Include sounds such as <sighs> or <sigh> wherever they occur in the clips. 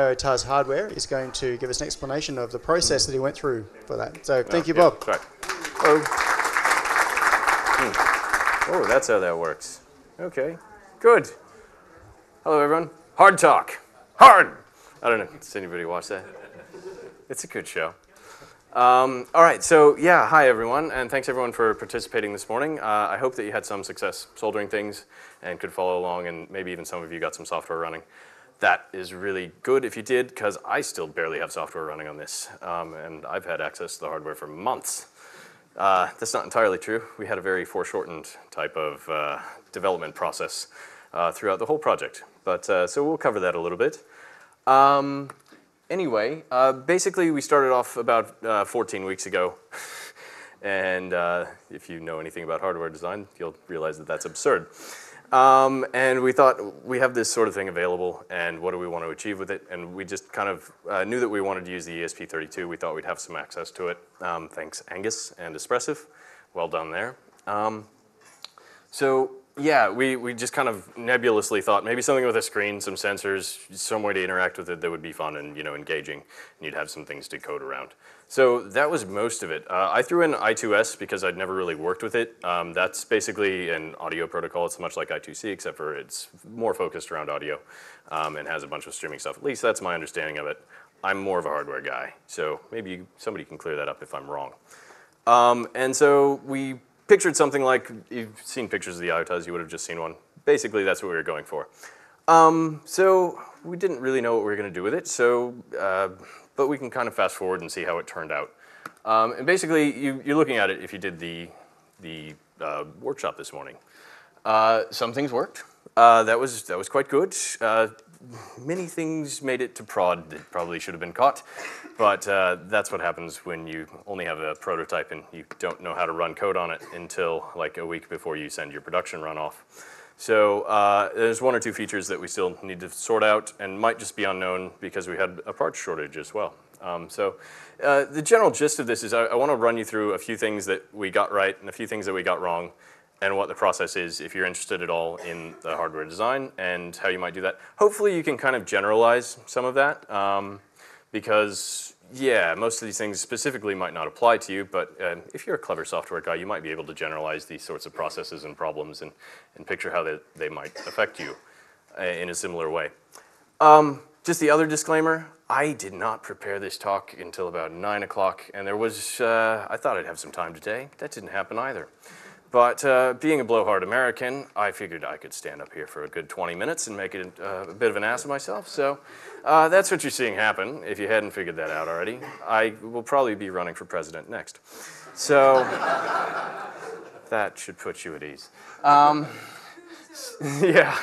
IoTuz hardware is going to give us an explanation of the process that he went through for that. So thank you, Yeah, Bob. Correct. Oh. Hmm. Oh, that's how that works. Okay, good. Hello, everyone. Hard Talk. Hard! I don't know. Does anybody watch that? It's a good show. Um, all right, so yeah, hi everyone, and thanks everyone for participating this morning. Uh, I hope that you had some success soldering things and could follow along, and maybe even some of you got some software running. That is really good if you did, because I still barely have software running on this, um, and I've had access to the hardware for months. Uh, that's not entirely true. We had a very foreshortened type of uh, development process uh, throughout the whole project, but uh, so we'll cover that a little bit. Um, anyway, uh, basically we started off about uh, 14 weeks ago. <laughs> and if you know anything about hardware design, you'll realize that that's absurd. Um, and we thought we have this sort of thing available, and what do we want to achieve with it? And we just kind of uh, knew that we wanted to use the ESP32. We thought we'd have some access to it. Um, thanks, Angus and Espressif. Well done there. Um, so yeah, we, we just kind of nebulously thought maybe something with a screen, some sensors, some way to interact with it that would be fun and you know engaging, and you'd have some things to code around. So that was most of it. Uh, I threw in I2S because I'd never really worked with it. Um, that's basically an audio protocol. It's much like I2C, except for it's more focused around audio um, and has a bunch of streaming stuff. At least that's my understanding of it. I'm more of a hardware guy, so maybe somebody can clear that up if I'm wrong. Um, and so we pictured something like, you've seen pictures of the IoTuz, you would have just seen one. Basically, that's what we were going for. Um, so we didn't really know what we were going to do with it, so, uh, but we can kind of fast forward and see how it turned out. Um, and basically, you, you're looking at it if you did the, the uh, workshop this morning. Uh, some things worked. Uh, that was that was quite good. Many things made it to prod that probably should have been caught, but uh, that's what happens when you only have a prototype and you don't know how to run code on it until like a week before you send your production run off. So uh, there's one or two features that we still need to sort out and might just be unknown because we had a parts shortage as well. Um, so uh, the general gist of this is I, I want to run you through a few things that we got right and a few things that we got wrong and what the process is if you're interested at all in the hardware design and how you might do that. Hopefully you can kind of generalize some of that um, because yeah, most of these things specifically might not apply to you, but uh, if you're a clever software guy, you might be able to generalize these sorts of processes and problems and, and picture how they, they might affect you uh, in a similar way. Um, just the other disclaimer, I did not prepare this talk until about nine o'clock, and there was, uh, I thought I'd have some time today. That didn't happen either. But uh, being a blowhard American, I figured I could stand up here for a good 20 minutes and make it uh, a bit of an ass of myself. So uh, that's what you're seeing happen, if you hadn't figured that out already. I will probably be running for president next. So that should put you at ease. Um, <laughs> yeah,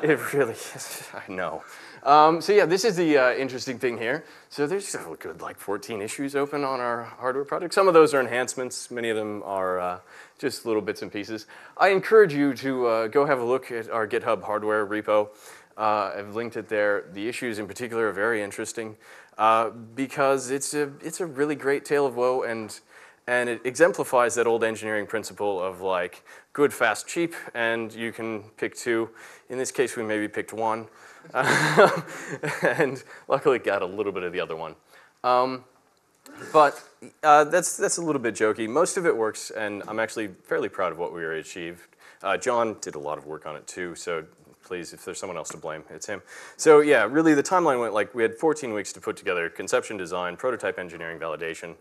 it really is. I know. Um, so yeah, this is the uh, interesting thing here. So there's a good like 14 issues open on our hardware project. Some of those are enhancements. Many of them are uh, just little bits and pieces. I encourage you to uh, go have a look at our GitHub hardware repo. Uh, I've linked it there. The issues in particular are very interesting uh, because it's a, it's a really great tale of woe and and it exemplifies that old engineering principle of like good, fast, cheap, and you can pick two. In this case, we maybe picked one, <laughs> and luckily got a little bit of the other one. Um, but uh, that's, that's a little bit jokey. Most of it works, and I'm actually fairly proud of what we achieved. Uh, John did a lot of work on it too, so please, if there's someone else to blame, it's him. So yeah, really the timeline went like we had 14 weeks to put together conception, design, prototype engineering, validation,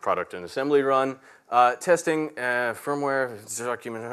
product and assembly run, uh, testing, uh, firmware, document.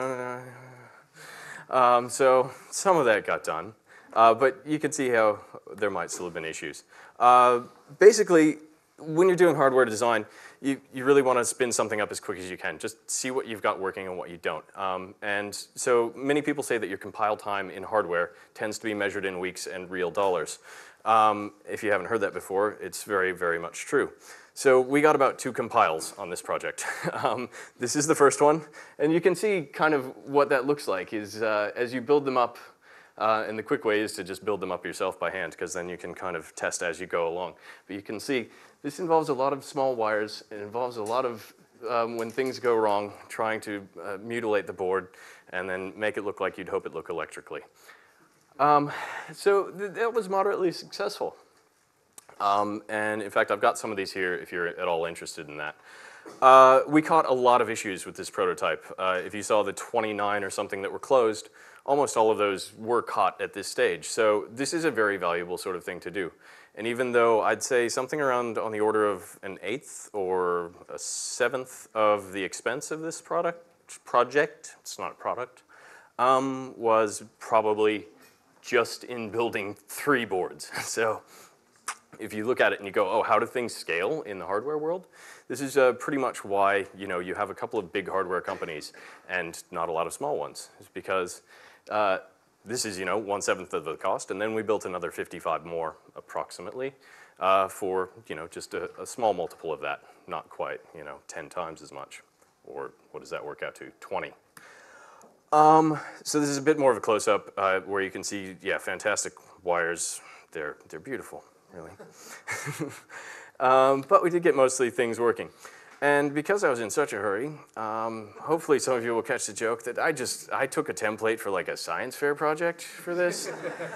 Um, so some of that got done, uh, but you can see how there might still have been issues. Uh, basically, when you're doing hardware design, you, you really want to spin something up as quick as you can. Just see what you've got working and what you don't. Um, and so many people say that your compile time in hardware tends to be measured in weeks and real dollars. Um, if you haven't heard that before, it's very, very much true. So we got about two compiles on this project. <laughs> um, this is the first one, and you can see kind of what that looks like is uh, as you build them up, uh, and the quick way is to just build them up yourself by hand because then you can kind of test as you go along. But you can see this involves a lot of small wires. It involves a lot of, um, when things go wrong, trying to uh, mutilate the board and then make it look like you'd hope it look electrically. Um, so th that was moderately successful. Um, and in fact, I've got some of these here if you're at all interested in that. Uh, we caught a lot of issues with this prototype. Uh, if you saw the 29 or something that were closed, almost all of those were caught at this stage. So this is a very valuable sort of thing to do. And even though I'd say something around on the order of an eighth or a seventh of the expense of this product project, it's not a product, um, was probably just in building three boards. <laughs> So if you look at it and you go, oh, how do things scale in the hardware world? This is uh, pretty much why you know you have a couple of big hardware companies and not a lot of small ones. It's because uh, this is you know one seventh of the cost, and then we built another 55 more approximately uh, for you know just a, a small multiple of that, not quite you know 10 times as much, or what does that work out to? 20. Um, so this is a bit more of a close-up uh, where you can see, yeah, fantastic wires. They're, they're beautiful, really. <laughs> um, but we did get mostly things working. And because I was in such a hurry, um, hopefully some of you will catch the joke that I just, I took a template for like a science fair project for this.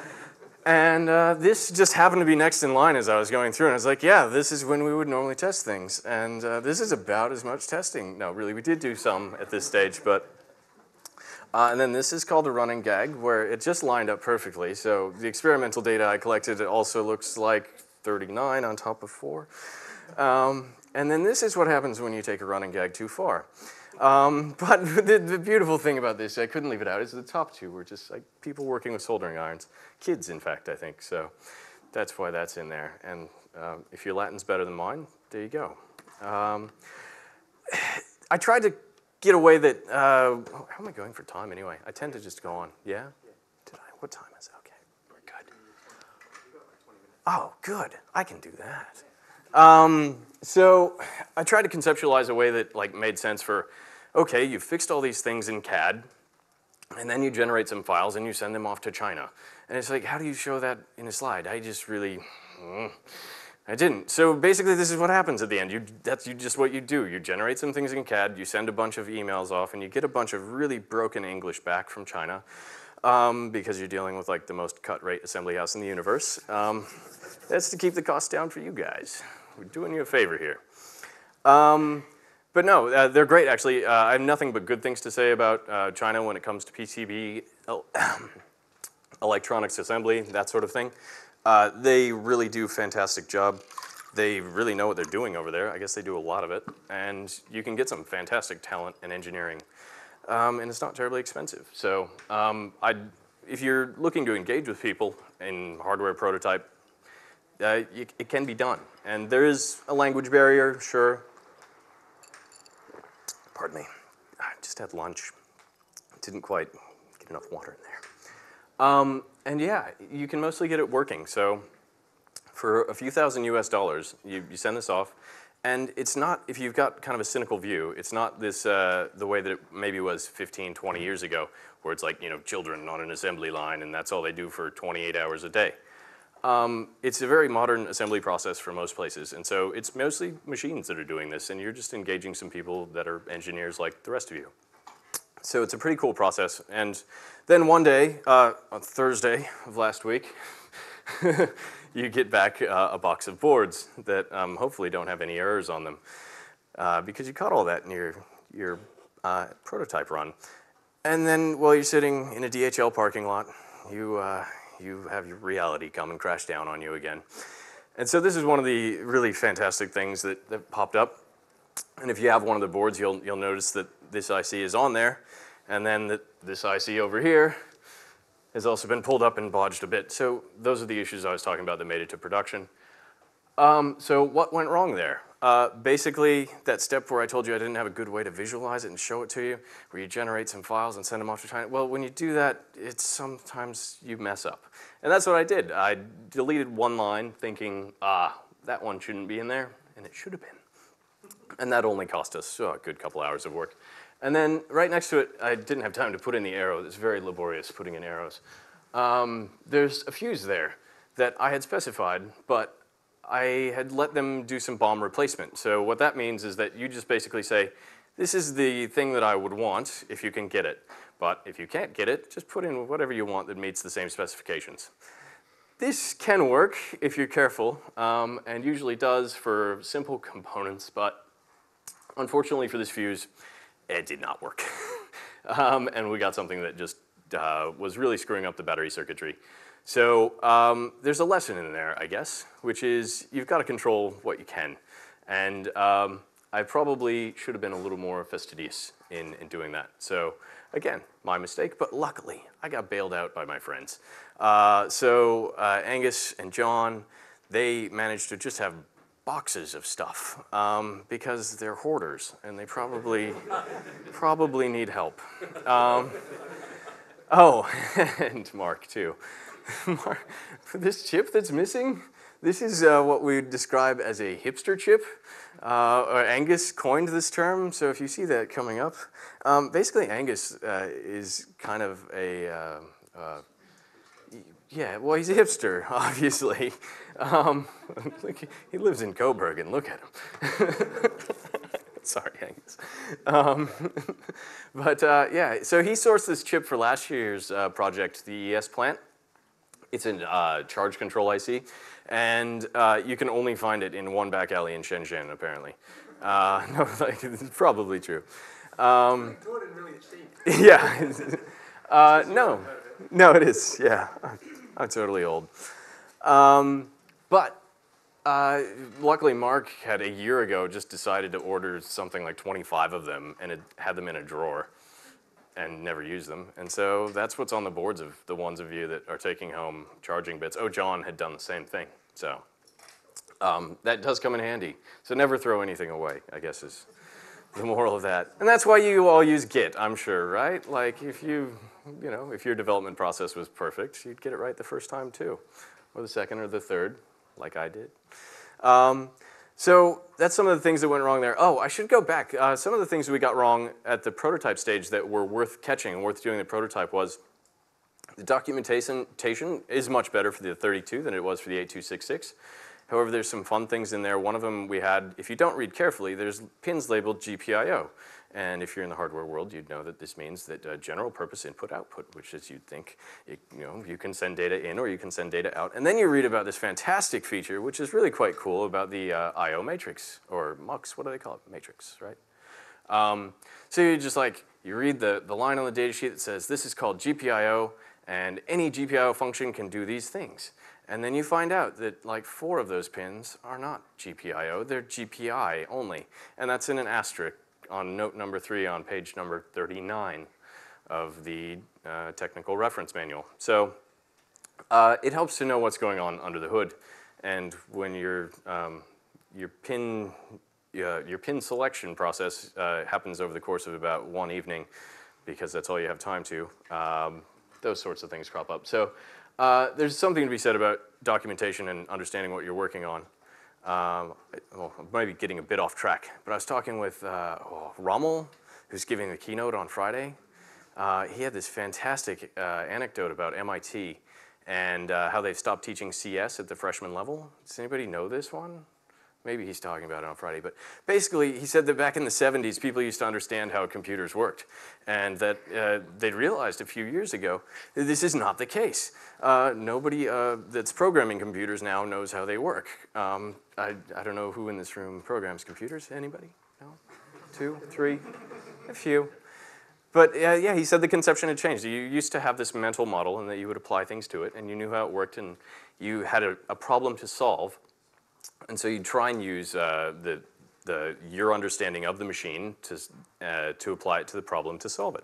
<laughs> and uh, this just happened to be next in line as I was going through. And I was like, yeah, this is when we would normally test things. And uh, this is about as much testing. No, really, we did do some at this stage, but uh, and then this is called a running gag, where it just lined up perfectly. So the experimental data I collected, it also looks like 39 on top of 4. Um, and then this is what happens when you take a running gag too far. Um, <laughs> but the, the, beautiful thing about this, I couldn't leave it out, is the top two were just like people working with soldering irons. Kids, in fact, I think. So that's why that's in there. And um, if your Latin's better than mine, there you go. Um, <sighs> I tried to get away that, uh, how am I going for time anyway? I tend to just go on. Yeah? Did I? What time is it? Okay, we're good. Oh, good. I can do that. Um, so I tried to conceptualize a way that like made sense for, okay, you fixed all these things in CAD, and then you generate some files and you send them off to China. And it's like, how do you show that in a slide? I just really, mm, I didn't. So basically this is what happens at the end. You, that's you just what you do. You generate some things in CAD, you send a bunch of emails off, and you get a bunch of really broken English back from China um, because you're dealing with like the most cut rate assembly house in the universe. Um, that's to keep the cost down for you guys. We're doing you a favor here. Um, but no, uh, they're great actually. Uh, I have nothing but good things to say about uh, China when it comes to PCB, <clears throat> electronics assembly, that sort of thing. Uh, they really do fantastic job. They really know what they're doing over there. I guess they do a lot of it. And you can get some fantastic talent in engineering. Um, and it's not terribly expensive. So um, if you're looking to engage with people in hardware prototype, uh, it, it can be done. And there is a language barrier, sure. Pardon me. I just had lunch. Didn't quite get enough water in there. Um, and yeah, you can mostly get it working. So for a few thousand US dollars, you, you send this off. And it's not, if you've got kind of a cynical view, it's not this, uh, the way that it maybe was 15, 20 years ago, where it's like, you know, children on an assembly line and that's all they do for 28 hours a day. Um, it's a very modern assembly process for most places. And so it's mostly machines that are doing this and you're just engaging some people that are engineers like the rest of you. So it's a pretty cool process. And then one day, uh, on Thursday of last week, <laughs> you get back uh, a box of boards that um, hopefully don't have any errors on them uh, because you caught all that in your, your uh, prototype run. And then while you're sitting in a DHL parking lot, you, uh, you have your reality come and crash down on you again. And so this is one of the really fantastic things that, that popped up. And if you have one of the boards, you'll, you'll notice that this IC is on there. And then the, this IC over here has also been pulled up and bodged a bit. So those are the issues I was talking about that made it to production. Um, so what went wrong there? Uh, basically, that step where I told you I didn't have a good way to visualize it and show it to you, where you generate some files and send them off to China. Well, when you do that, it's sometimes you mess up. And that's what I did. I deleted one line thinking, ah, that one shouldn't be in there, and it should have been. And that only cost us oh, a good couple hours of work. And then right next to it, I didn't have time to put in the arrow. It's very laborious putting in arrows. Um, there's a fuse there that I had specified, but I had let them do some BOM replacement. So what that means is that you just basically say, this is the thing that I would want if you can get it. But if you can't get it, just put in whatever you want that meets the same specifications. this can work if you're careful, um, and usually does for simple components, but unfortunately for this fuse, it did not work. <laughs> um, and we got something that just uh, was really screwing up the battery circuitry. So um, there's a lesson in there, I guess, which is you've got to control what you can. And um, I probably should have been a little more fastidious in, in doing that. So again, my mistake, but luckily I got bailed out by my friends. Uh, so uh, Angus and John, they managed to just have boxes of stuff um, because they're hoarders and they probably probably need help. Um, oh, <laughs> and Mark too. <laughs> Mark, this chip that's missing, this is uh, what we describe as a hipster chip. Uh, Angus coined this term, so if you see that coming up, um, basically Angus uh, is kind of a uh, uh, yeah, well, he's a hipster, <laughs> obviously. Um, he lives in Coburg, and look at him. <laughs> Sorry, Angus. Um, but uh, yeah, so he sourced this chip for last year's project, the ESPlant. It's a uh, charge control IC, and uh, you can only find it in one back alley in Shenzhen, apparently. Uh, <laughs> no, like, it's probably true. Um, <laughs> yeah. Uh, no, no, it is. Yeah. <laughs> I'm totally old. Um, but uh, luckily, Mark had a year ago just decided to order something like 25 of them and it had them in a drawer and never use them. And so that's what's on the boards of the ones of you that are taking home charging bits. Oh, John had done the same thing. So um, that does come in handy. So never throw anything away, I guess is the moral of that. And that's why you all use Git, I'm sure, right? Like if you you know, if your development process was perfect, you'd get it right the first time too, or the second or the third, like I did. Um, so that's some of the things that went wrong there. Oh, I should go back. Uh, some of the things we got wrong at the prototype stage that were worth catching and worth doing the prototype was the documentation is much better for the 32 than it was for the 8266. However, there's some fun things in there. One of them we had, if you don't read carefully, there's pins labeled GPIO. And if you're in the hardware world, you'd know that this means that uh, general purpose input output, which is you'd think, it, you know, you can send data in or you can send data out. And then you read about this fantastic feature, which is really quite cool about the uh, I.O. matrix, or MUX, what do they call it? Matrix, right? Um, so you just like, you read the, the line on the data sheet that says, this is called GPIO, and any GPIO function can do these things. And then you find out that like four of those pins are not GPIO, they're GPI only. And that's in an asterisk on note number three on page number 39 of the uh, technical reference manual. So uh, it helps to know what's going on under the hood. And when your, um, your, pin, uh, your pin selection process uh, happens over the course of about one evening, because that's all you have time to, um, those sorts of things crop up. So uh, there's something to be said about documentation and understanding what you're working on. Um, well, I might be getting a bit off track, but I was talking with uh, oh, Rommel, who's giving the keynote on Friday. Uh, he had this fantastic uh, anecdote about MIT and uh, how they've stopped teaching CS at the freshman level. Does anybody know this one? Maybe he's talking about it on Friday, but basically he said that back in the 70s, people used to understand how computers worked, and that uh, they'd realized a few years ago that this is not the case. Uh, nobody uh, that's programming computers now knows how they work. Um, I, I don't know who in this room programs computers. Anybody? No? Two? Three? A few. But uh, yeah, he said the conception had changed. You used to have this mental model and that you would apply things to it and you knew how it worked and you had a, a problem to solve and so you try and use uh, the, the, your understanding of the machine to, uh, to apply it to the problem to solve it.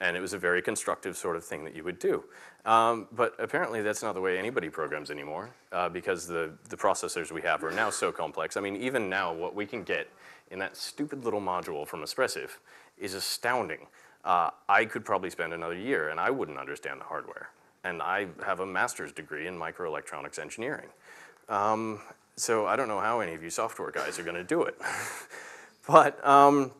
And it was a very constructive sort of thing that you would do. Um, but apparently that's not the way anybody programs anymore uh, because the, the processors we have are now so complex. I mean, even now what we can get in that stupid little module from Espressif is astounding. Uh, I could probably spend another year and I wouldn't understand the hardware. And I have a master's degree in microelectronics engineering. Um, so I don't know how any of you software guys are going to do it. <laughs> but, um,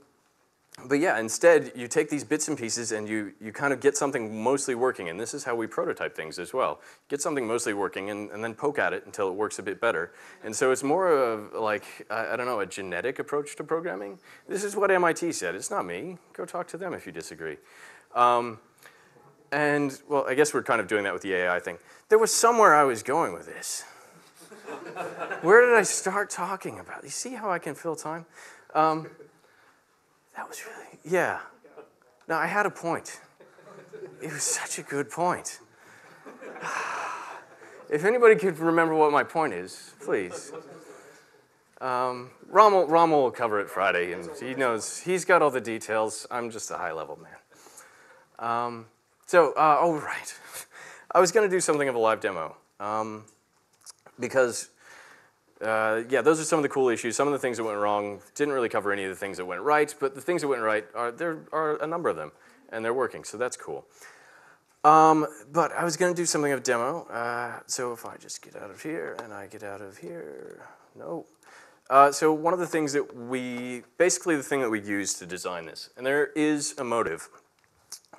but yeah, instead you take these bits and pieces and you, you kind of get something mostly working. And this is how we prototype things as well. Get something mostly working and, and then poke at it until it works a bit better. And so it's more of like, I, I don't know, a genetic approach to programming. This is what MIT said. It's not me. Go talk to them if you disagree. Um, and well, I guess we're kind of doing that with the AI thing. There was somewhere I was going with this. Where did I start talking about? You see how I can fill time? Um, that was really, yeah. No, I had a point. It was such a good point. <sighs> If anybody could remember what my point is, please. Um, Rommel, Rommel will cover it Friday, and he knows, he's got all the details. I'm just a high level man. Um, so, uh, oh, right. <laughs> I was going to do something of a live demo um, because, uh, yeah, those are some of the cool issues. Some of the things that went wrong didn't really cover any of the things that went right, but the things that went right, are, there are a number of them, and they're working, so that's cool. Um, but I was going to do something of demo, uh, so if I just get out of here and I get out of here, no. Uh, so one of the things that we, basically the thing that we use to design this, and there is a motive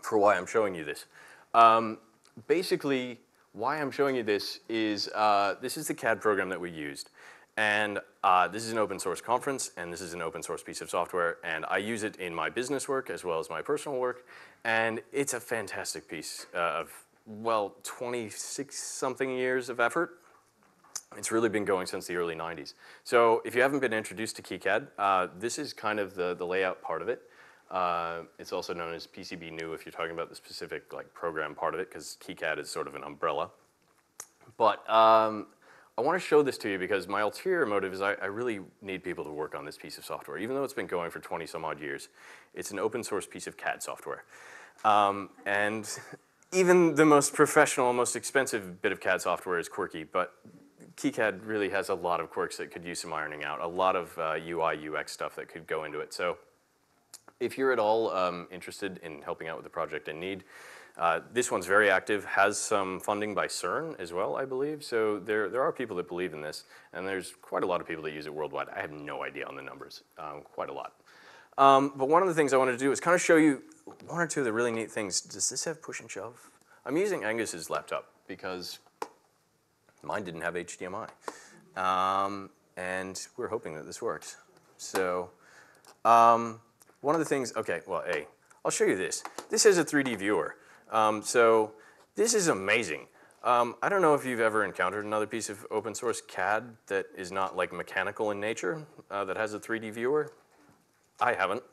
for why I'm showing you this. Um, basically, why I'm showing you this is, uh, this is the CAD program that we used. And uh, this is an open source conference, and this is an open source piece of software, and I use it in my business work as well as my personal work, and it's a fantastic piece uh, of, well, 26 something years of effort. It's really been going since the early 90s. So if you haven't been introduced to KiCad, uh, this is kind of the, the layout part of it. Uh, it's also known as Pcbnew if you're talking about the specific like program part of it, because KiCad is sort of an umbrella. But um, I want to show this to you because my ulterior motive is I, I, really need people to work on this piece of software. Even though it's been going for 20 some odd years, it's an open source piece of CAD software. Um, and even the most professional, most expensive bit of CAD software is quirky, but KiCad really has a lot of quirks that could use some ironing out, a lot of uh, UI, UX stuff that could go into it. So if you're at all um, interested in helping out with the project in need, uh, this one's very active, has some funding by CERN as well, I believe. So there, there are people that believe in this, and there's quite a lot of people that use it worldwide. I have no idea on the numbers, um, quite a lot. Um, but one of the things I wanted to do is kind of show you one or two of the really neat things. Does this have push and shove? I'm using Angus's laptop because mine didn't have HDMI. Um, and we're hoping that this works. So um, one of the things, okay, well, A, I'll show you this. This is a 3D viewer. Um, so this is amazing. Um, I don't know if you've ever encountered another piece of open source CAD that is not like mechanical in nature, uh, that has a 3D viewer. I haven't.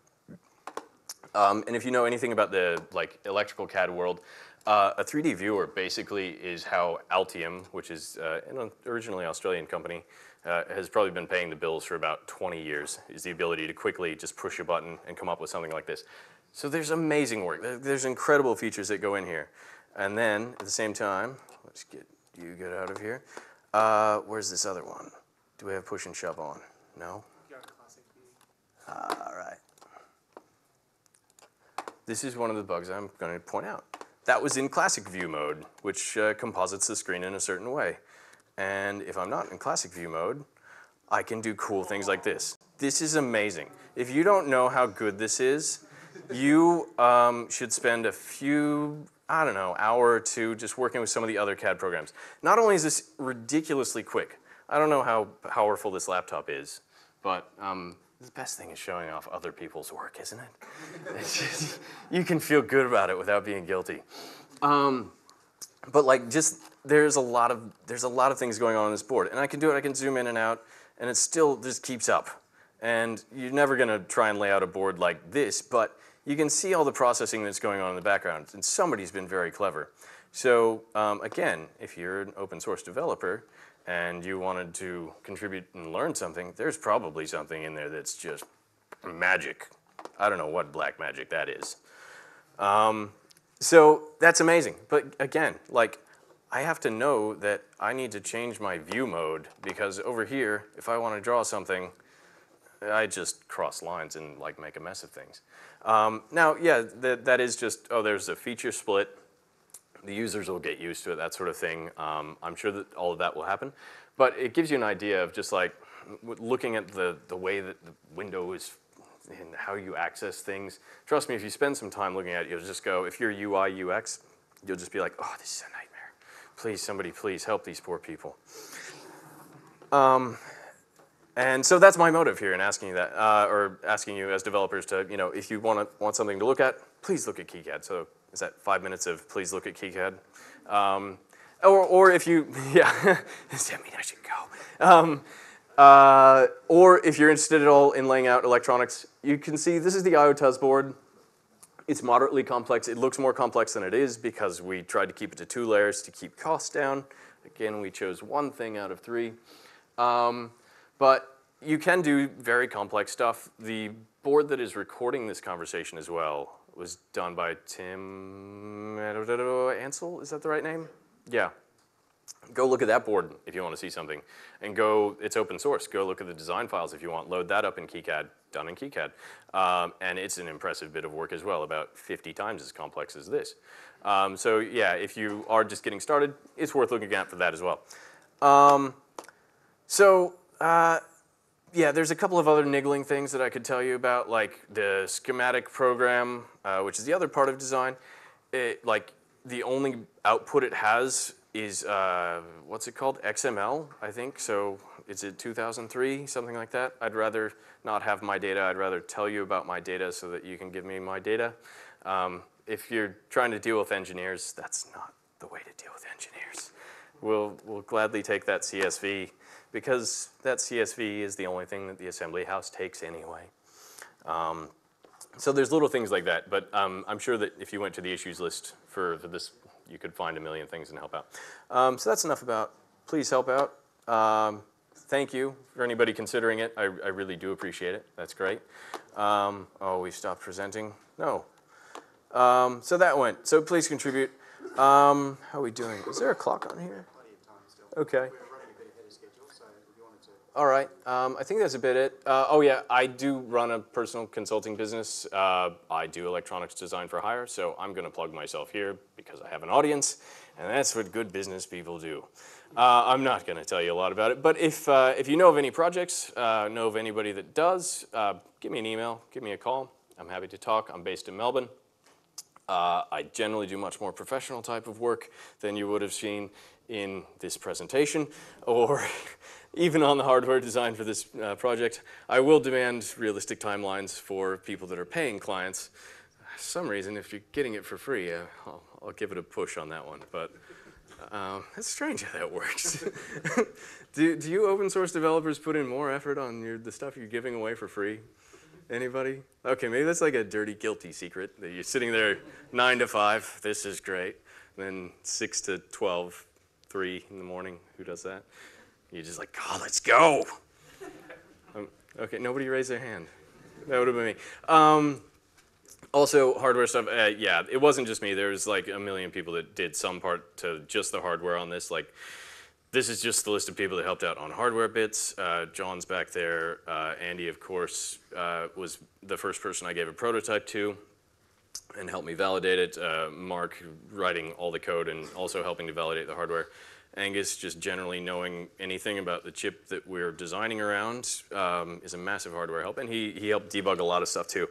Um, and if you know anything about the like electrical CAD world, uh, a 3D viewer basically is how Altium, which is uh, an originally Australian company, has probably been paying the bills for about 20 years, is the ability to quickly just push a button and come up with something like this. So there's amazing work. There's incredible features that go in here. And then at the same time, let's get you get out of here. Uh, where's this other one? Do we have push and shove on? No? All right. This is one of the bugs I'm going to point out. That was in classic view mode, which uh, composites the screen in a certain way. And if I'm not in classic view mode, I can do cool things like this. This is amazing. If you don't know how good this is, you um, should spend a few, I don't know, hour or two just working with some of the other CAD programs. Not only is this ridiculously quick, I don't know how powerful this laptop is, but um, the best thing is showing off other people's work, isn't it? <laughs> Just, you can feel good about it without being guilty. Um, but like just there's a lot of there's a lot of things going on on this board, and I can do it. I can zoom in and out, and it still just keeps up. And you're never going to try and lay out a board like this, but you can see all the processing that's going on in the background, and somebody's been very clever. So um, again, if you're an open source developer, and you wanted to contribute and learn something, there's probably something in there that's just magic. I don't know what black magic that is. Um, so that's amazing. But again, like I have to know that I need to change my view mode because over here, if I want to draw something, I just cross lines and like make a mess of things. Um, now, yeah, that, that is just, oh, there's a feature split the users will get used to it, that sort of thing. Um, I'm sure that all of that will happen. But it gives you an idea of just like looking at the, the way that the window is and how you access things. Trust me, if you spend some time looking at it, you'll just go, if you're UI, UX, you'll just be like, oh, this is a nightmare. Please, somebody, please help these poor people. Um, and so that's my motive here in asking you that, uh, or asking you as developers to, you know, if you want to, want something to look at, please look at KiCad. So is that five minutes of please look at KiCad? Um, or, or if you, <laughs> yeah, does that mean I should go? Um, uh, or if you're interested at all in laying out electronics, you can see this is the IoTuz board. It's moderately complex. It looks more complex than it is because we tried to keep it to two layers to keep costs down. Again, we chose one thing out of three. Um, but you can do very complex stuff. The board that is recording this conversation as well was done by Tim Ansell, is that the right name? Yeah. Go look at that board if you want to see something. And go, it's open source. Go look at the design files if you want. Load that up in KiCad, done in KiCad. Um, and it's an impressive bit of work as well, about 50 times as complex as this. Um, so yeah, if you are just getting started, it's worth looking at for that as well. Um, so uh, yeah, there's a couple of other niggling things that I could tell you about, like the schematic program, uh, which is the other part of design. It, like the only output it has is, uh, what's it called? XML, I think. So is it 2003, something like that? I'd rather not have my data. I'd rather tell you about my data so that you can give me my data. Um, if you're trying to deal with engineers, that's not the way to deal with engineers. We'll, we'll gladly take that CSV because that CSV is the only thing that the assembly house takes anyway. Um, so there's little things like that, but um, I'm sure that if you went to the issues list for, for, this, you could find a million things and help out. Um, so that's enough about please help out. Um, thank you for anybody considering it. I, I, really do appreciate it. That's great. Um, oh, we stopped presenting? No. Um, so that went. So please contribute. how are we doing? Is there a clock on here? Okay. All right. Um, I think that's a bit it. Uh, oh yeah, I do run a personal consulting business. Uh, I do electronics design for hire, so I'm going to plug myself here because I have an audience, and that's what good business people do. Uh, I'm not going to tell you a lot about it, but if uh, if you know of any projects, uh, know of anybody that does, uh, give me an email, give me a call. I'm happy to talk. I'm based in Melbourne. I generally do much more professional type of work than you would have seen in this presentation, or <laughs> even on the hardware design for this uh, project, I will demand realistic timelines for people that are paying clients. For some reason, if you're getting it for free, uh, I'll, I'll, give it a push on that one. But um, it's strange how that <laughs> works. do, do you open source developers put in more effort on your, the stuff you're giving away for free? Anybody? Okay, maybe that's like a dirty, guilty secret that you're sitting there nine to five. This is great. And then six to 12, three in the morning. Who does that? You're just like, God, let's go. um, okay, nobody raised their hand. That would have been me. Um, also, hardware stuff, uh, yeah, it wasn't just me. There was like a million people that did some part to just the hardware on this. Like, this is just the list of people that helped out on hardware bits. Uh, John's back there. Uh, Andy, of course, uh, was the first person I gave a prototype to and helped me validate it. Uh, Mark writing all the code and also helping to validate the hardware. Angus just generally knowing anything about the chip that we're designing around um, is a massive hardware help, and he, he helped debug a lot of stuff too.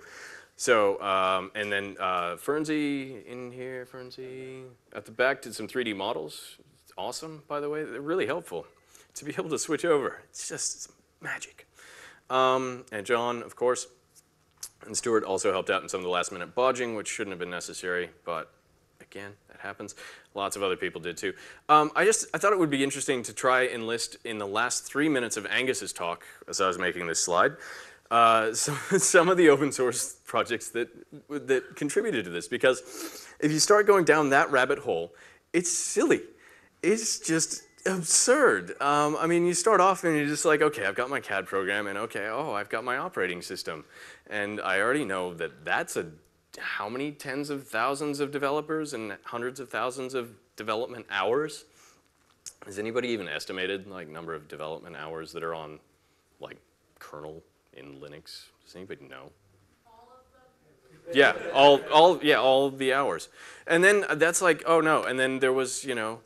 So, um, and then uh, Fernsey in here, Fernsey at the back did some 3D models. It's awesome, by the way. They're really helpful to be able to switch over. It's just magic. Um, and John, of course, and Stuart also helped out in some of the last minute bodging, which shouldn't have been necessary, but again, that happens. Lots of other people did too. Um, I just I thought it would be interesting to try and list in the last three minutes of Angus's talk, as I was making this slide, uh, <laughs> some, some of the open source projects that that contributed to this. Because if you start going down that rabbit hole, it's silly. It's just absurd. Um, I mean, you start off and you're just like, okay, I've got my CAD program, and okay, oh, I've got my operating system, and I already know that that's a how many tens of thousands of developers and hundreds of thousands of development hours? Has anybody even estimated like number of development hours that are on like kernel in Linux? Does anybody know? Yeah, all, all, yeah, all the hours. And then that's like, oh no, and then there was, you know,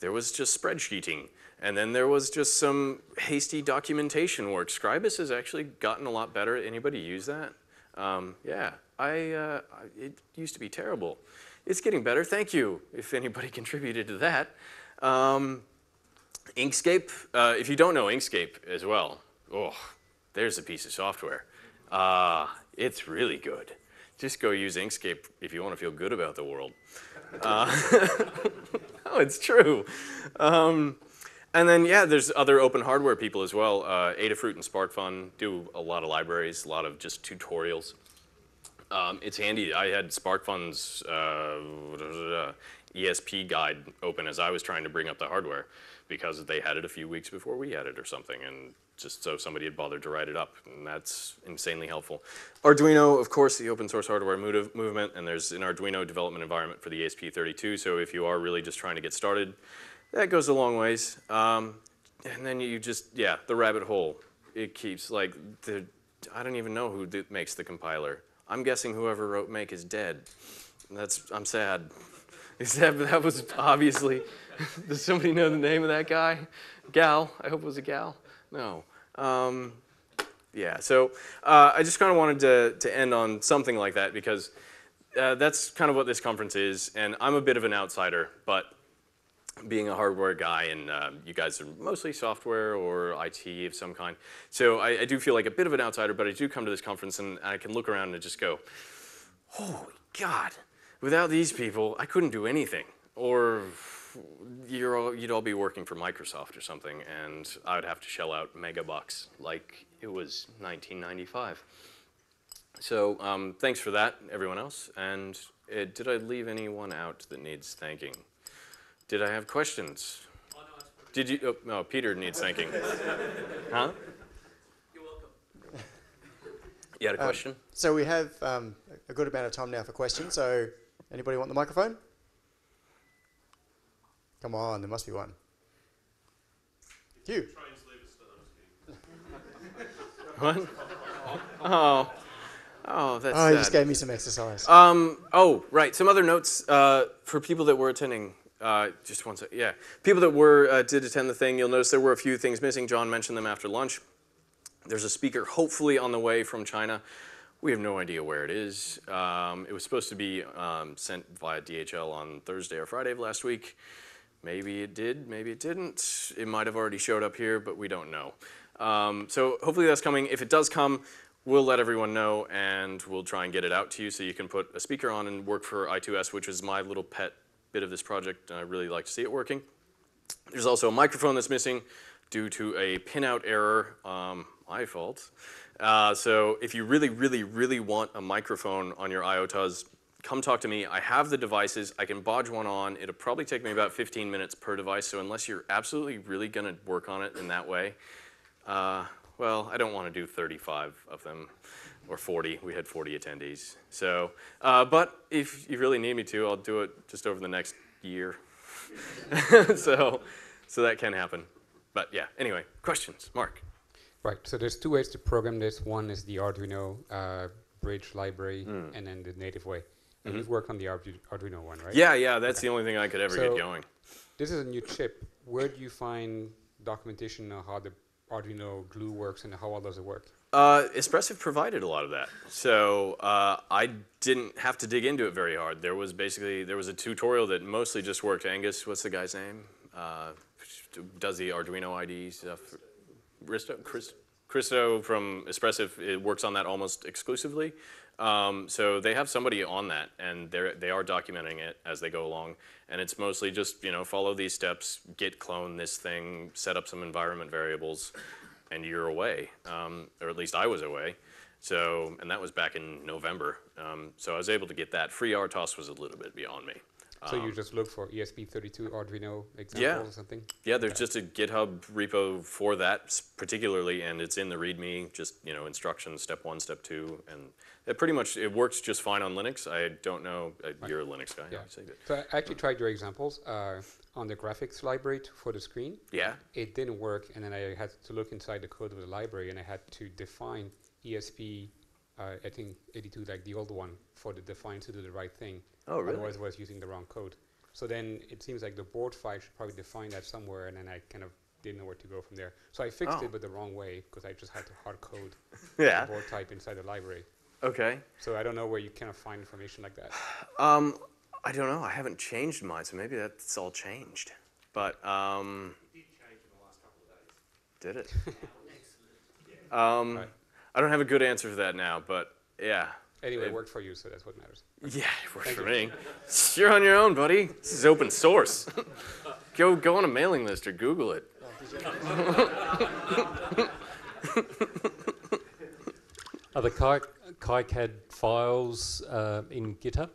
there was just spreadsheeting. And then there was just some hasty documentation work. Scribus has actually gotten a lot better. Anybody use that? Um, yeah, I, uh, it used to be terrible. It's getting better. Thank you if anybody <laughs> contributed to that. Um, Inkscape, uh, if you don't know Inkscape as well, oh, there's a piece of software. Uh, it's really good. just go use Inkscape if you want to feel good about the world. Uh, no, <laughs> it's true. Um, and then, yeah, there's other open hardware people as well. Uh, Adafruit and SparkFun do a lot of libraries, a lot of just tutorials. Um, it's handy. I had SparkFun's uh, ESP guide open as I was trying to bring up the hardware because they had it a few weeks before we had it or something, and just so somebody had bothered to write it up, and that's insanely helpful. Arduino, of course, the open source hardware move movement, and there's an Arduino development environment for the ESP32, so if you are really just trying to get started, that goes a long ways. Um, and then you just, yeah, the rabbit hole. It keeps, like, the, I don't even know who makes the compiler. I'm guessing whoever wrote make is dead. That's, I'm sad. <laughs> Except that was obviously, <laughs> does somebody know the name of that guy? Gal, I hope it was a gal. No. Um, yeah, so uh, I just kind of wanted to, to end on something like that because uh, that's kind of what this conference is, and I'm a bit of an outsider, but being a hardware guy and uh, you guys are mostly software or IT of some kind. So I, I, do feel like a bit of an outsider, but I do come to this conference and I can look around and just go, holy God, without these people, I couldn't do anything. Or you're all, you'd all be working for Microsoft or something, and I would have to shell out mega bucks like it was 1995. So um, thanks for that, everyone else. And uh, did I leave anyone out that needs thanking? Did I have questions? Oh, no, did you? Oh, no, Peter needs thanking. <laughs> huh? You're welcome. You had a uh, question? Um, so we have um, a good amount of time now for questions. So anybody want the microphone? Come on, there must be one. Hugh. <laughs> what? Oh. Oh, that's. Oh, he just gave me some exercise. Um. Oh, right. Some other notes uh, for people that were attending. Uh, just one second. Yeah, people that were uh, did attend the thing. You'll notice there were a few things missing. John mentioned them after lunch. There's a speaker, hopefully on the way from China. We have no idea where it is. Um, it was supposed to be um, sent via DHL on Thursday or Friday of last week. Maybe it did, maybe it didn't. It might have already showed up here, but we don't know. Um, so hopefully that's coming. If it does come, we'll let everyone know and we'll try and get it out to you so you can put a speaker on and work for I2S, which is my little pet bit of this project. I really like to see it working. There's also a microphone that's missing due to a pinout error, um, my fault. Uh, so if you really, really, really want a microphone on your IoTuz, come talk to me. I have the devices. I can bodge one on. It'll probably take me about 15 minutes per device. So unless you're absolutely really going to work on it in that way, uh, well, I don't want to do 35 of them or 40. We had 40 attendees. So, uh, but if you really need me to, I'll do it just over the next year. <laughs> so, so that can happen. But yeah, anyway, questions, Mark. Right, so there's two ways to program this. One is the Arduino uh, bridge library, mm. and then the native way. And mm-hmm. you've worked on the Arduino one, right? Yeah, yeah, that's okay. the only thing I could ever so get going. This is a new chip. Where do you find documentation on how the Arduino glue works and how well does it work? Uh, Espressif provided a lot of that, so uh, I didn't have to dig into it very hard. There was basically there was a tutorial that mostly just worked. Angus, what's the guy's name? Uh, does the Arduino IDE stuff? Risto, Chris, Christo from Espressif it works on that almost exclusively. Um, so they have somebody on that, and they they are documenting it as they go along. And it's mostly just you know follow these steps, git clone this thing, set up some environment variables, and you're away. Um, or at least I was away. So and that was back in November. Um, so I was able to get that. FreeRTOS was a little bit beyond me. So you um, just look for ESP32 Arduino examples yeah. or something? Yeah, there's just a GitHub repo for that particularly, and it's in the README, just, you know, instructions, step one, step two, and it pretty much, it works just fine on Linux. I don't know, uh, you're a Linux guy. Yeah. So I actually tried your examples uh, on the graphics library for the screen. Yeah. It didn't work, and then I had to look inside the code of the library, and I had to define ESP, uh, I think 82, like the old one, for the define to do the right thing. Oh, really? Otherwise, I was using the wrong code. So then it seems like the board file should probably define that somewhere, and then I kind of didn't know where to go from there. So I fixed oh. it, but the wrong way because I just had to hard code <laughs> yeah. the board type inside the library. Okay. So I don't know where you kind of find information like that. Um, I don't know. I haven't changed mine, so maybe that's all changed. But um, did it? <laughs> um, right. I don't have a good answer for that now, but yeah. Anyway, it worked for you, so that's what matters. Yeah, it works for me. You're on your own, buddy. This is open source. <laughs> go go on a mailing list or Google it. Are the Kai, KiCad files uh, in GitHub?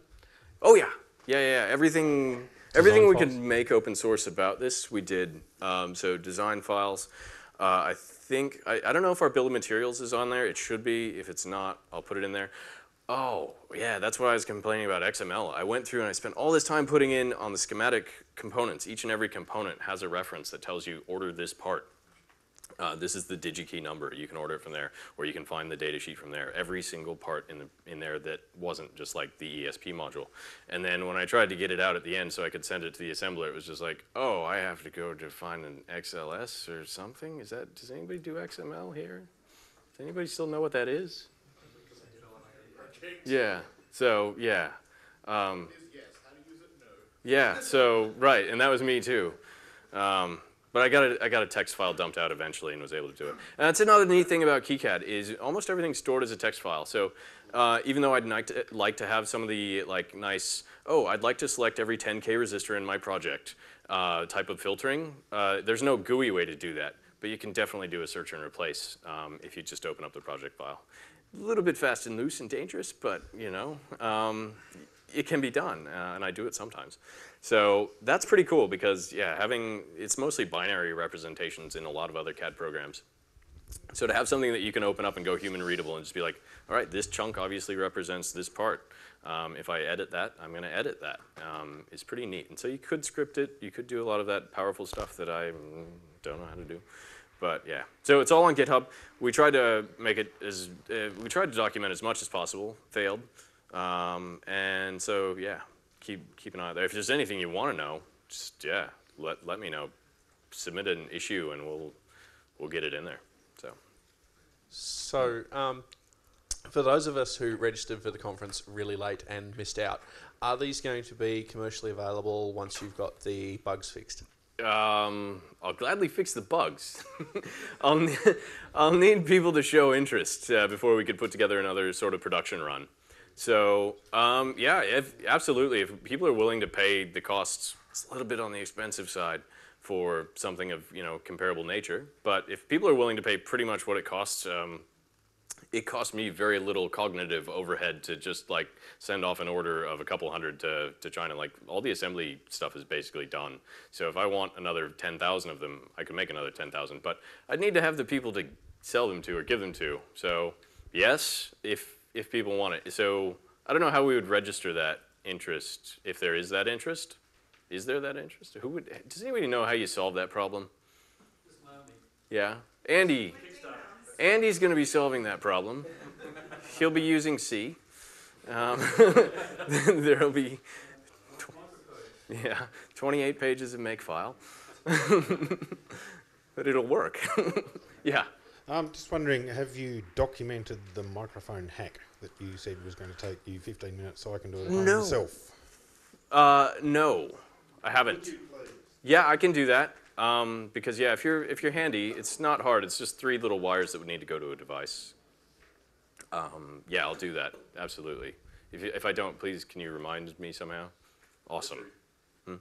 Oh yeah, yeah, yeah. Everything, everything we could make open source about this, we did. Um, so design files. Uh, I think I, I don't know if our bill of materials is on there. It should be. If it's not, I'll put it in there. Oh yeah, that's why I was complaining about XML. I went through and I spent all this time putting in on the schematic components. Each and every component has a reference that tells you order this part. Uh, this is the DigiKey number. You can order it from there, or you can find the datasheet from there. Every single part in, the, in there that wasn't just like the ESP module. And then when I tried to get it out at the end so I could send it to the assembler, it was just like, oh, I have to go to find an XLS or something. Is that? Does anybody do XML here? Does anybody still know what that is? <laughs> Yeah. So yeah. Um, yeah. So right, and that was me too. Um, but I got a, I got a text file dumped out eventually and was able to do it. And that's another neat thing about KiCad is almost everything's stored as a text file. So uh, even though I'd like to, like to have some of the like nice, oh, I'd like to select every 10k resistor in my project uh, type of filtering, uh, there's no GUI way to do that. But you can definitely do a search and replace um, if you just open up the project file. A little bit fast and loose and dangerous, but you know, um, it can be done, uh, and I do it sometimes. So that's pretty cool because yeah, having it's mostly binary representations in a lot of other CAD programs. So to have something that you can open up and go human readable and just be like, all right, this chunk obviously represents this part. Um, if I edit that, I'm going to edit that. Um, it's pretty neat. And so you could script it. You could do a lot of that powerful stuff that I mm, don't know how to do. But yeah, so it's all on GitHub. We tried to make it as uh, we tried to document as much as possible. Failed, um, and so yeah, keep keep an eye out there. If there's anything you want to know, just yeah, let let me know. Submit an issue, and we'll we'll get it in there. So So, um, for those of us who registered for the conference really late and missed out, are these going to be commercially available once you've got the bugs fixed? Um, I'll gladly fix the bugs. <laughs> I'll, I'll need people to show interest uh, before we could put together another sort of production run. So, um, yeah, if, absolutely. If people are willing to pay the costs, it's a little bit on the expensive side for something of you know comparable nature. But if people are willing to pay pretty much what it costs, um, it cost me very little cognitive overhead to just like send off an order of a couple hundred to, to China. Like all the assembly stuff is basically done. So if I want another 10,000 of them, I can make another 10,000. But I'd need to have the people to sell them to or give them to. So yes, if if people want it. So I don't know how we would register that interest if there is that interest. Is there that interest? Who would? Does anybody know how you solve that problem? Yeah, Andy. Andy's going to be solving that problem. <laughs> He'll be using C. Um, <laughs> there'll be, yeah, 28 pages of makefile, <laughs> but it'll work. yeah. I'm just wondering, have you documented the microphone hack that you said was going to take you 15 minutes so I can do it at home No. myself? Uh, no, I haven't. Yeah, I can do that. Um, because yeah, if you're if you're handy, it's not hard. It's just three little wires that would need to go to a device. Um, yeah, I'll do that. Absolutely. If you, if I don't, please can you remind me somehow? Awesome. Hmm?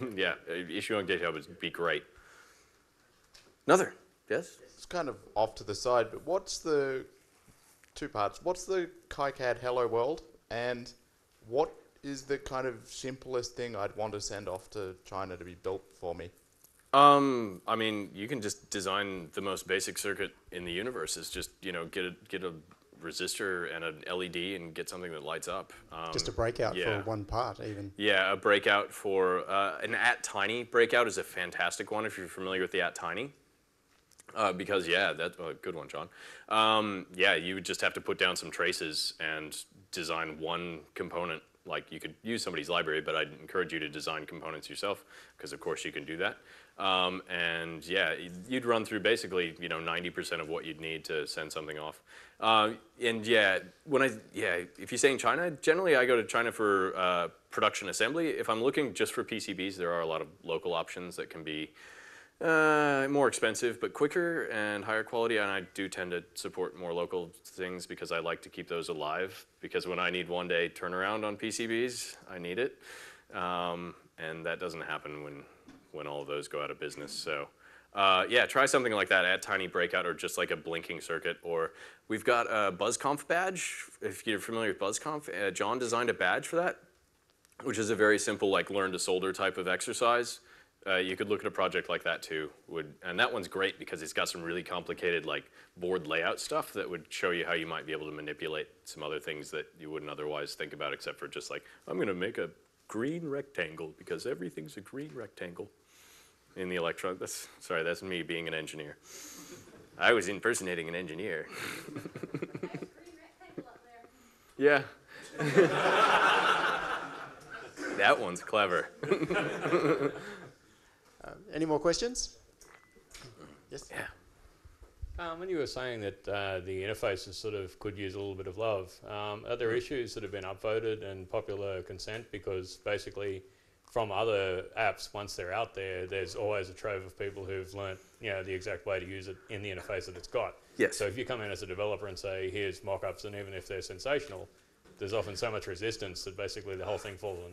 <laughs> yeah, issue on GitHub would be great. Another. Yes. It's kind of off to the side, but what's the two parts? What's the KiCad Hello World, and what is the kind of simplest thing I'd want to send off to China to be built for me? Um, I mean, you can just design the most basic circuit in the universe. Is just you know get a get a resistor and an LED and get something that lights up. Um, Just a breakout yeah. for one part, even. Yeah, a breakout for uh, an ATtiny breakout is a fantastic one if you're familiar with the ATtiny. Uh, because yeah, that's a good one, John. Um, yeah, you would just have to put down some traces and design one component. Like you could use somebody's library, but I'd encourage you to design components yourself because of course you can do that. Um, and yeah, you'd run through basically you know 90% of what you'd need to send something off. Uh, and yeah, when I yeah, if you're saying China, generally I go to China for uh, production assembly. If I'm looking just for PCBs, there are a lot of local options that can be Uh, more expensive, but quicker and higher quality. And I do tend to support more local things because I like to keep those alive. Because when I need one day turnaround on PCBs, I need it, um, and that doesn't happen when when all of those go out of business. So. Uh, yeah, try something like that ATtiny Breakout or just like a blinking circuit. Or we've got a BuzzConf badge. If you're familiar with BuzzConf, uh, John designed a badge for that, which is a very simple like learn to solder type of exercise. Uh, you could look at a project like that too. Would and that one's great because it's got some really complicated like board layout stuff that would show you how you might be able to manipulate some other things that you wouldn't otherwise think about, except for just like I'm going to make a green rectangle because everything's a green rectangle in the electron. That's sorry, that's me being an engineer. I was impersonating an engineer. yeah. <laughs> that one's clever. <laughs> Uh, any more questions? Yes. Yeah. Um, when you were saying that uh, the interfaces sort of could use a little bit of love, um, are there issues that have been upvoted and popular consent? Because basically, from other apps, once they're out there, there's always a trove of people who've learnt, you know, the exact way to use it in the interface that it's got. Yes. So if you come in as a developer and say, "Here's mock-ups," and even if they're sensational, there's often so much resistance that basically the whole thing falls on.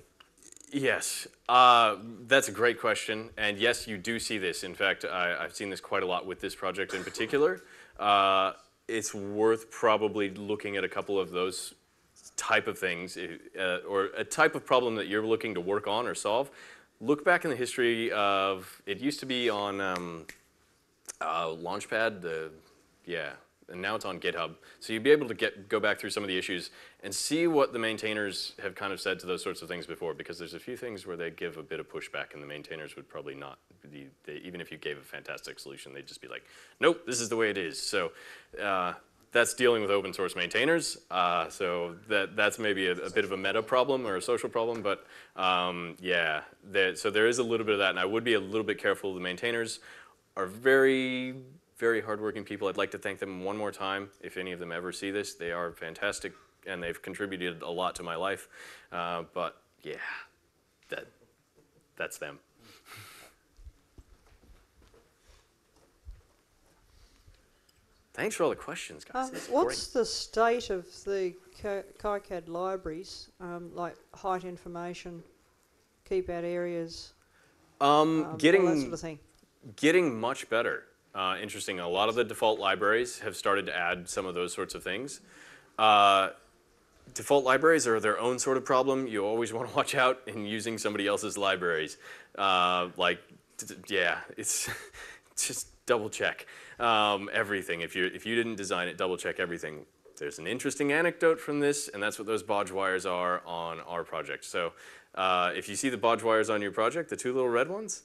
Yes, uh, that's a great question. And yes, you do see this. In fact, I, I've seen this quite a lot with this project in particular. Uh, it's worth probably looking at a couple of those type of things uh, or a type of problem that you're looking to work on or solve. Look back in the history of, it used to be on um, uh, Launchpad, the, yeah, and now it's on GitHub. So you'd be able to get go back through some of the issues and see what the maintainers have kind of said to those sorts of things before, because there's a few things where they give a bit of pushback, and the maintainers would probably not. Be, they, even if you gave a fantastic solution, they'd just be like, "Nope, this is the way it is." So. Uh, that's dealing with open source maintainers, uh, so that that's maybe a, a, bit of a meta problem or a social problem. But um, yeah, that, so there is a little bit of that, and I would be a little bit careful. The maintainers are very very hardworking people. I'd like to thank them one more time. If any of them ever see this, they are fantastic and they've contributed a lot to my life. Uh, but yeah, that that's them. Thanks for all the questions, guys. Um, what's great. the state of the KiCad libraries, um, like height information, keep out areas, um, um, getting that sort of thing? getting much better. Uh, interesting. A lot of the default libraries have started to add some of those sorts of things. Uh, default libraries are their own sort of problem. You always <laughs> want to watch out in using somebody else's libraries. Uh, like, yeah, it's <laughs> just double check um, everything. If you if you didn't design it, double check everything. There's an interesting anecdote from this, and that's what those bodge wires are on our project. So, uh, if you see the bodge wires on your project, the two little red ones,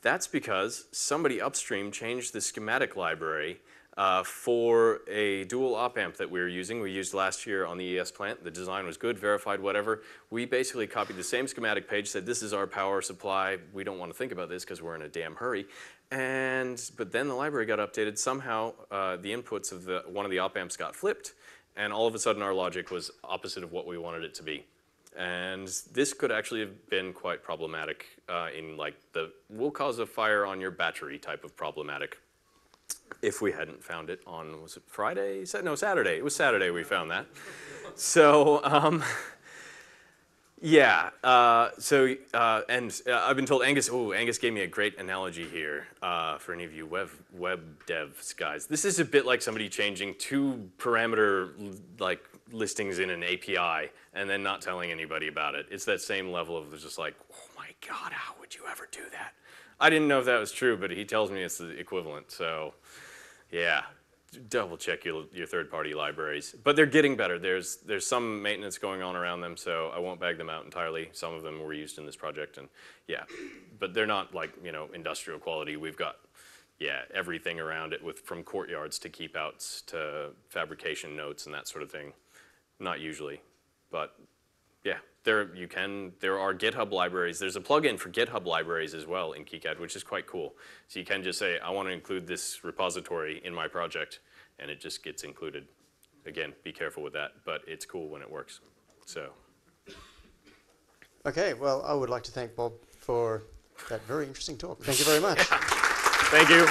that's because somebody upstream changed the schematic library uh, for a dual op amp that we were using. We used last year on the ESPlant. The design was good, verified, whatever. We basically copied the same schematic page, said this is our power supply. We don't want to think about this because we're in a damn hurry. And but then the library got updated. Somehow uh, the inputs of the one of the op amps got flipped, and all of a sudden our logic was opposite of what we wanted it to be. And this could actually have been quite problematic uh, in like the will cause a fire on your battery type of problematic. If we hadn't found it on was it Friday? No, Saturday. It was Saturday we found that. So um, <laughs> yeah. Uh, so uh, and uh, I've been told Angus. Oh, Angus gave me a great analogy here uh, for any of you web web devs guys. This is a bit like somebody changing two parameter like listings in an API and then not telling anybody about it. It's that same level of just like, oh my god, how would you ever do that? I didn't know if that was true, but he tells me it's the equivalent. So yeah, double check your, your third party libraries. But they're getting better. There's, there's some maintenance going on around them, so I won't bag them out entirely. Some of them were used in this project, and yeah, but they're not like, you know, industrial quality. We've got, yeah, everything around it with from courtyards to keep outs to fabrication notes and that sort of thing. Not usually, but yeah, there you can. There are GitHub libraries. There's a plugin for GitHub libraries as well in KiCad, which is quite cool. So you can just say, I want to include this repository in my project, and it just gets included. Again, be careful with that, but it's cool when it works. So Okay, well, I would like to thank Bob for that very interesting talk. Thank you very much. <laughs> Thank you.